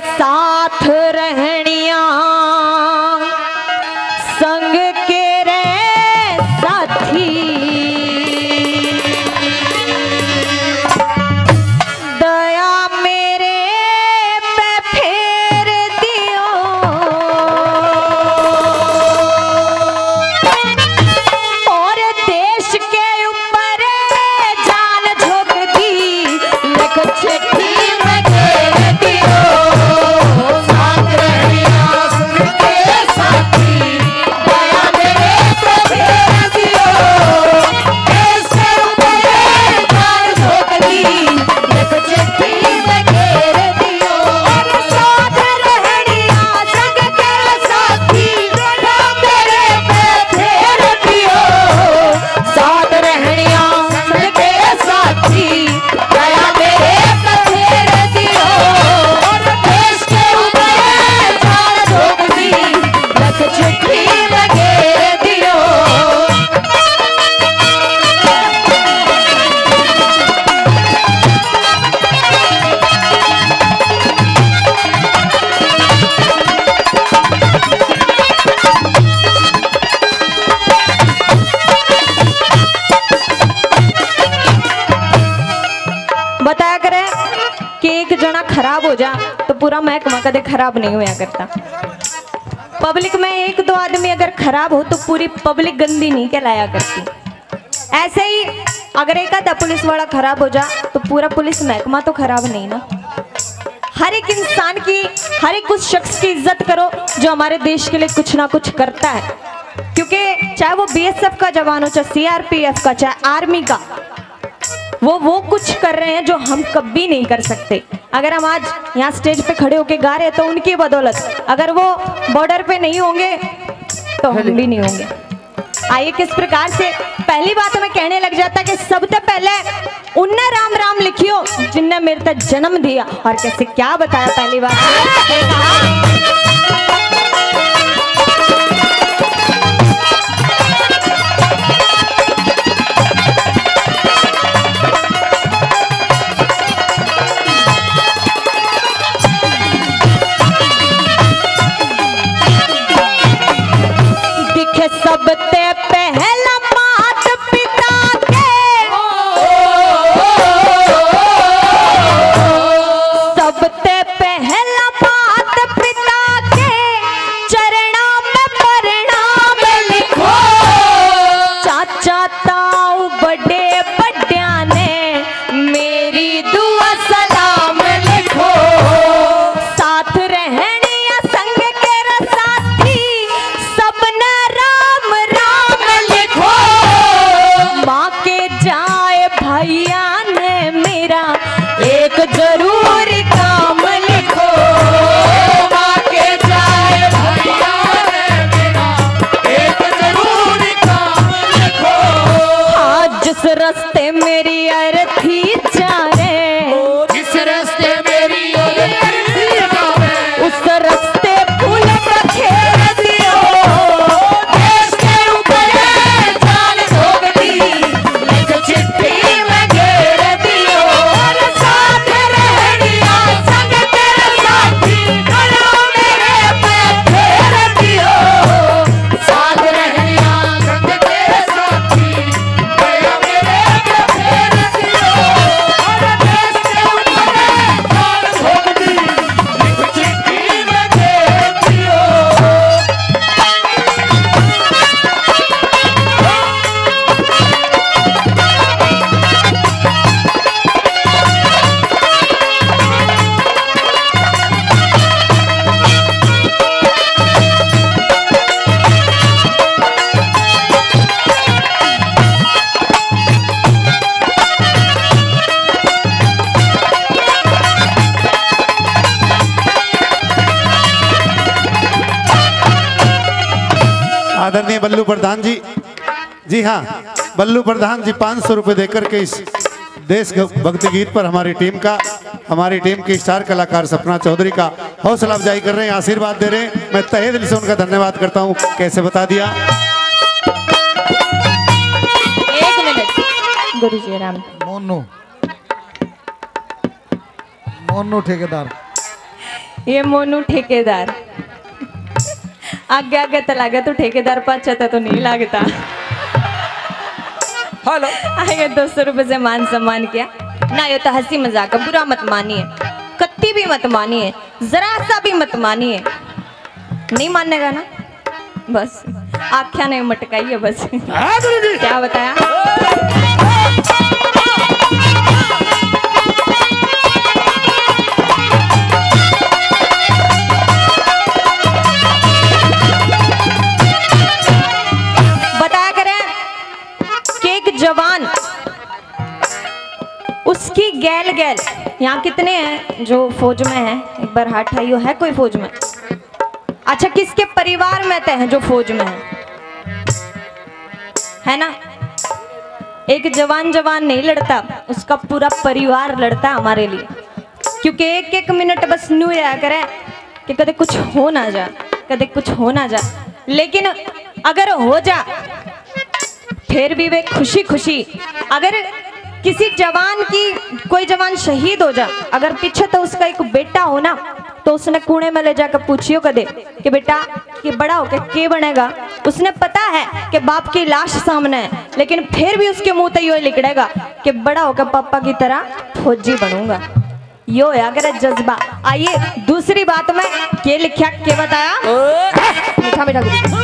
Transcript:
साथ खराब हो जा तो पूरा महकमा कदे खराब नहीं होया करता। पब्लिक में एक दो आदमी अगर खराब हो तो पूरी पब्लिक गंदी नहीं कहलाया करती। ऐसे ही अगर एक आधा पुलिस वाला खराब हो जा तो पूरा पुलिस महकमा तो खराब नहीं ना। हर एक इंसान की, हर एक उस शख्स की इज़्ज़त करो, जो हमारे देश के लिए कुछ ना कुछ करता है। क्योंकि चाहे वो बीएसएफ का जवान हो, चाहे सीआरपीएफ का, चाहे आर्मी का वो वो कुछ कर रहे हैं जो हम कभी नहीं कर सकते। अगर हम आज यहाँ स्टेज पे खड़े होके गा रहे हैं तो उनकी बदौलत। अगर वो बॉर्डर पे नहीं होंगे तो हम भी नहीं होंगे। आइए, किस प्रकार से पहली बात हमें कहने लग जाता कि सबसे पहले उनने राम राम लिखियो जिनने मेरे तक जन्म दिया। और कैसे क्या बताया पहली बात? आदरणीय बल्लू प्रधान जी। जी हाँ बल्लू प्रधान जी पाँच सौ रुपये देकर के इस देश भक्ति गीत पर हमारी टीम का हमारी टीम की स्टार कलाकार सपना चौधरी का हौसला अफजाई कर रहे हैं आशीर्वाद दे रहे हैं। मैं तहे दिल से उनका धन्यवाद करता हूँ कैसे बता दिया? एक मिनट। गुरु जी राम। मोनू। मोनू ठेकेदार। ये मोनू ठेकेदार। आगे आगे तो लगे तो ठेकेदार पाचा तो नहीं लगता. हेलो. आगे दो सौ रुपये से मान सम्मान किया. ना ये तो हँसी मज़ाक है बुरा मत मानिए. कत्ती भी मत मानिए जरा सा भी मत मानिए. नहीं मानेगा ना? बस आख्या नहीं मटकाइए बस. हाँ क्या बताया? एक जवान। उसकी गैल गैल यहाँ कितने हैं जो फौज में हैं? एक बार हाथ आइयो है कोई फौज में? अच्छा किसके परिवार में तय हैं जो फौज में है? है ना? एक जवान जवान नहीं लड़ता। उसका पूरा परिवार लड़ता हमारे लिए। क्योंकि एक एक मिनट बस न्यू रहा करे कि कदे कुछ हो ना जा कदे कुछ हो ना जा लेकिन अगर हो जा फिर भी वे खुशी खुशी अगर किसी जवान की कोई जवान शहीद हो जा अगर पीछे तो उसका एक बेटा हो ना तो उसने कुएँ में ले जाकर पूछियो कदे कि बेटा कि बड़ा होकर के बनेगा? उसने पता है कि बाप की लाश सामने है लेकिन फिर भी उसके मुँह तक यो लिखड़ेगा कि बड़ा होकर पापा की तरह फौजी बनूँगा। यो है अगर जज्बा। आइए दूसरी बात में के लिखा के बताया? मीठा मीठा।